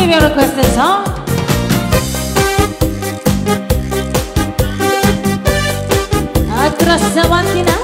유명한 콘서트 Atrás da matina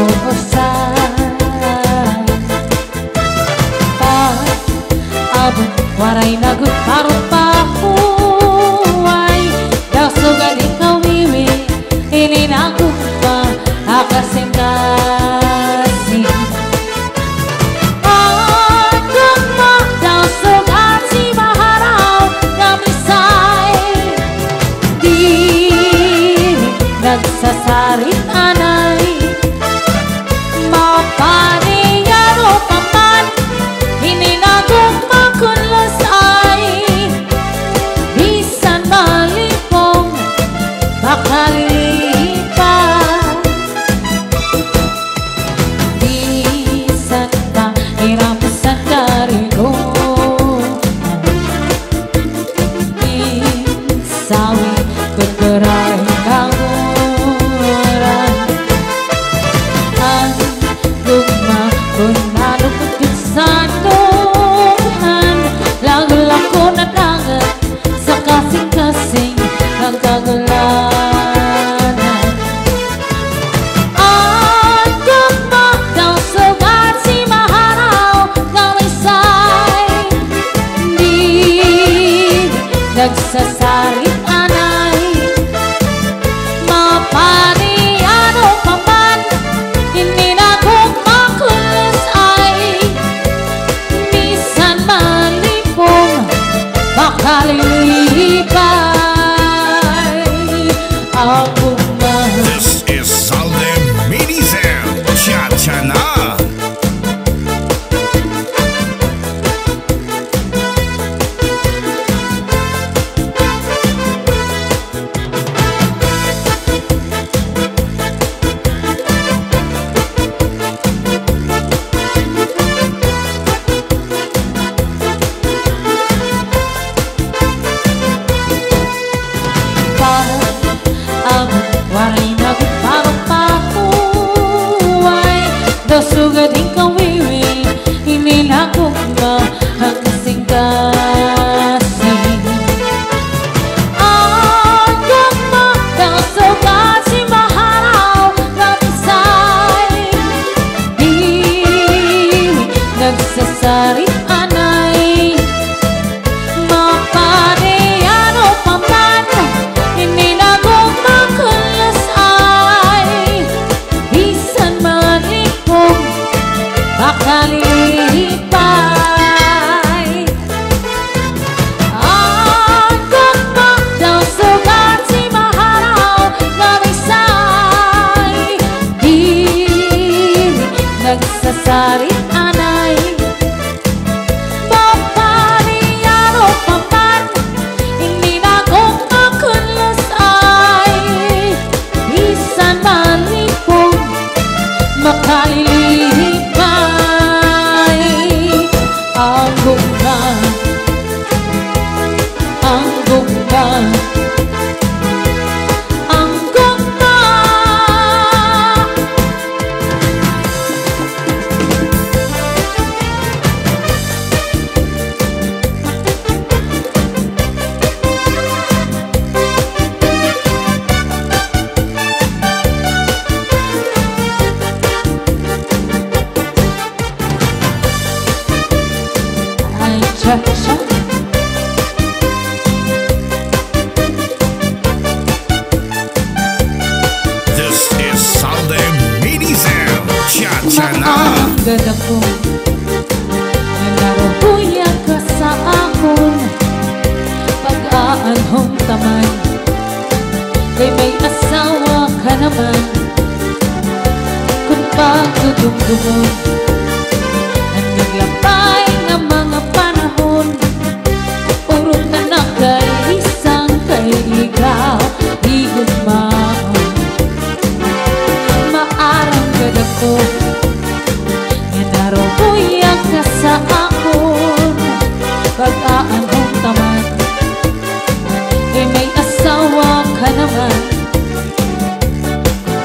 mamutuusan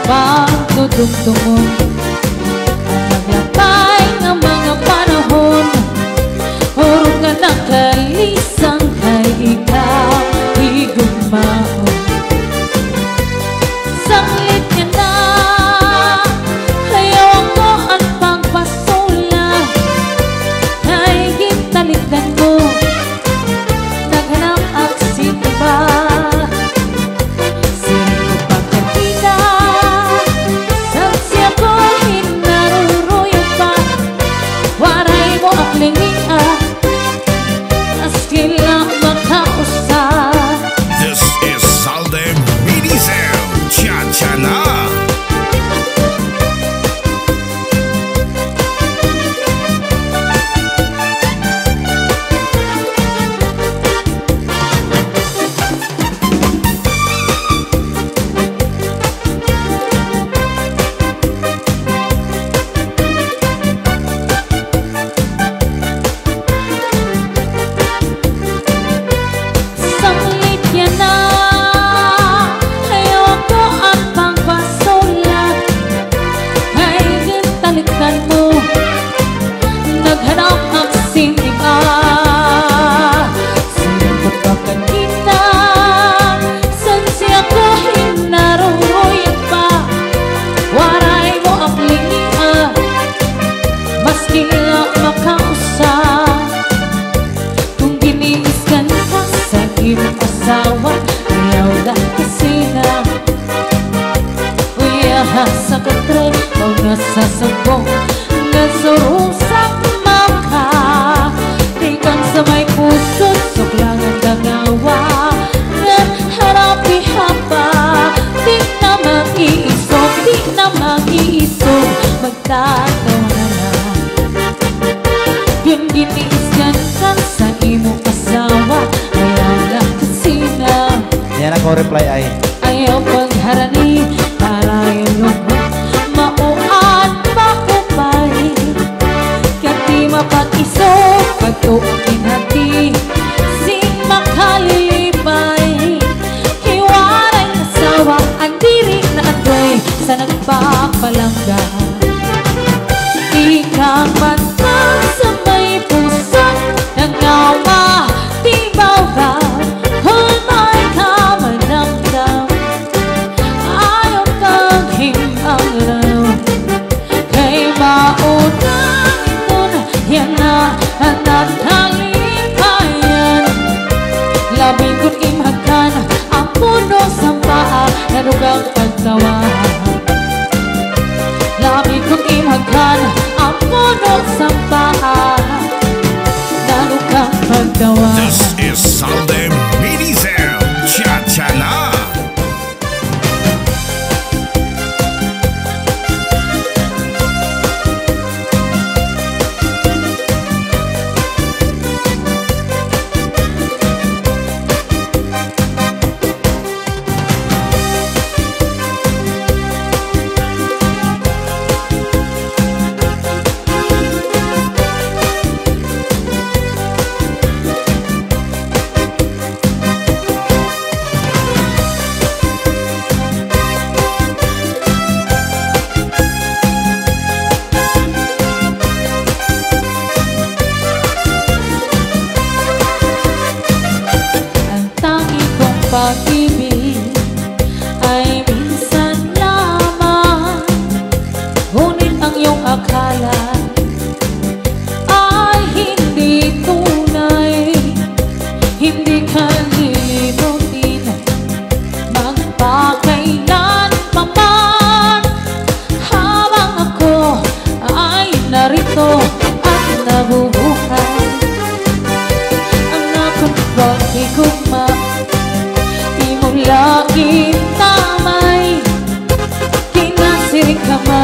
war so dumm, Nyana kau reply aih. manugang pagtawa Lami kong ihagkan ang puno sa paa Nanugang pagtawa nunca mais.